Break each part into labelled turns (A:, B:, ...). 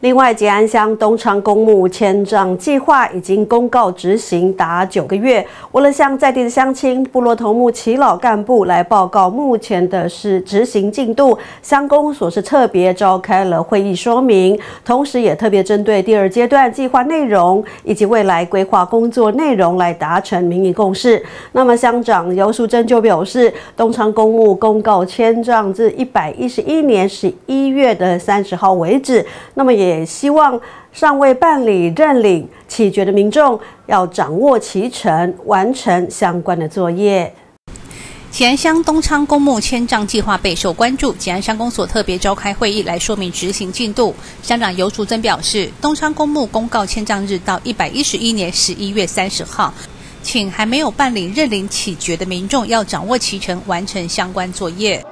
A: 另外，吉安乡东昌公墓迁葬计划已经公告执行达九个月。为了向在地的乡亲、部落头目、耆老干部来报告目前的是执行进度，乡公所是特别召开了会议说明，同时也特别针对第二阶段计划内容以及未来规划工作内容来达成民意共识。那么，乡长尤淑珍就表示，东昌公墓公告迁葬至一百一十一年十一月的三十号为止。那么也。也希望尚未办理认领起决的民众要掌握其程，完成相关的作业。
B: 吉安乡东昌公墓迁葬计划备受关注，吉安乡公所特别召开会议来说明执行进度。乡长尤淑珍表示，东昌公墓公告迁葬日到一百一十一年十一月三十号，请还没有办理认领起决的民众要掌握其程，完成相关作业。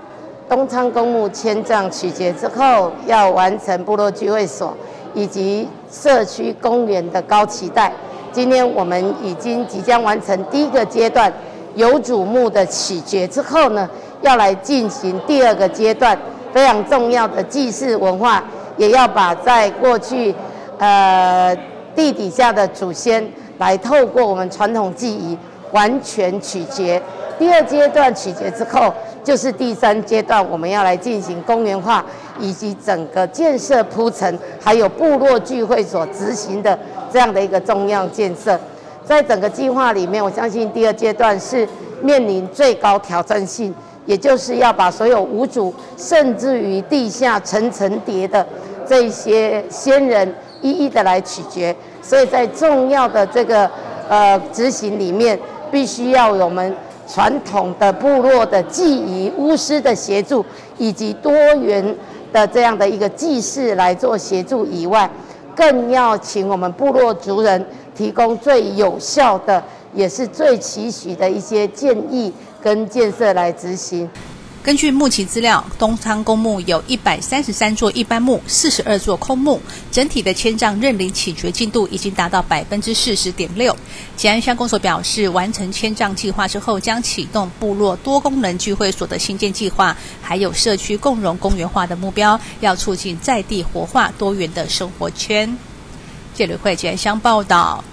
C: 东昌公墓迁葬取决之后，要完成部落聚会所以及社区公园的高期待。今天我们已经即将完成第一个阶段有主墓的取决之后呢，要来进行第二个阶段非常重要的祭祀文化，也要把在过去呃地底下的祖先来透过我们传统技艺完全取决。第二阶段取决之后。就是第三阶段，我们要来进行公园化，以及整个建设铺陈，还有部落聚会所执行的这样的一个重要建设。在整个计划里面，我相信第二阶段是面临最高挑战性，也就是要把所有无主，甚至于地下层层叠的这些先人一一的来取决。所以在重要的这个呃执行里面，必须要我们。传统的部落的祭仪、巫师的协助，以及多元的这样的一个祭祀来做协助以外，更要请我们部落族人提供最有效的，也是最期许的一些建议跟建设来执行。
B: 根据目前资料，东昌公墓有一百三十三座一般墓，四十二座空墓，整体的迁葬认领起决进度已经达到百分之四十点六。吉安乡公所表示，完成迁葬计划之后，将启动部落多功能聚会所的新建计划，还有社区共融公园化的目标，要促进在地活化多元的生活圈。谢吕慧吉安乡报道。